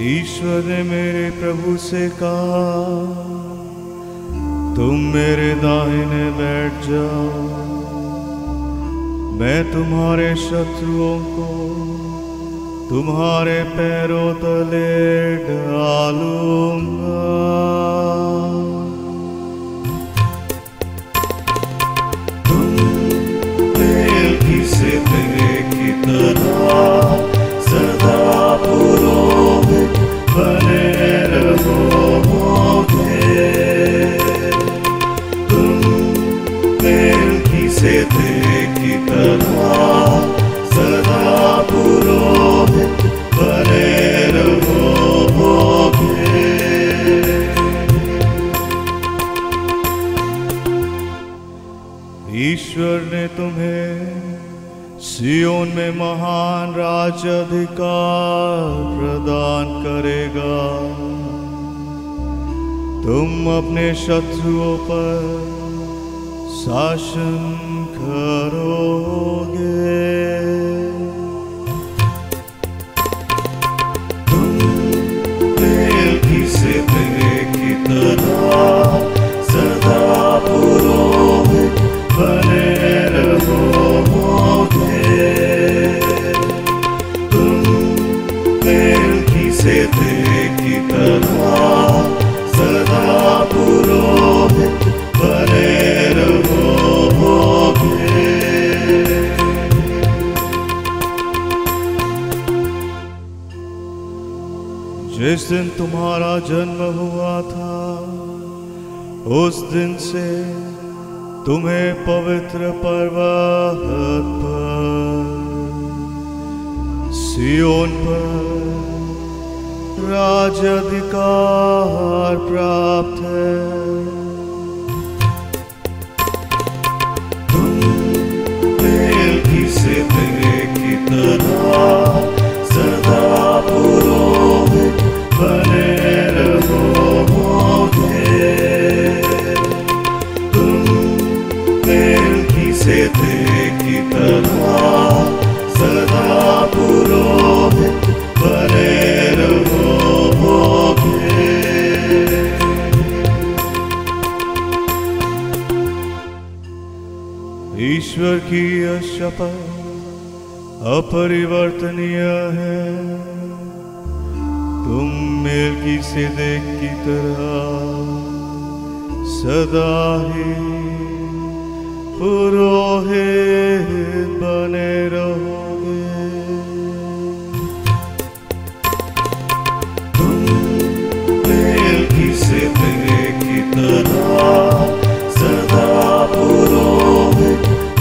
ईश्वर ने मेरे प्रभु से कहा, तुम मेरे दाहिने बैठ जाओ। मैं तुम्हारे शत्रुओं को तुम्हारे पैरों तले डालूँगा से की तरह सदा पुरोहित ईश्वर ने तुम्हें सियोन में महान राज्य अधिकार प्रदान करेगा। तुम अपने शत्रुओं पर शासन करोगे तुम मेलकी से की तरह जिस दिन तुम्हारा जन्म हुआ था, उस दिन से तुम्हें पवित्र पर्वत पर, सियोन पर राज अधिकार प्राप्त है। यह शपथ अपरिवर्तनीय है। तुम मेरे की देख की तरह सदा ही पुरोहित बने रहोगे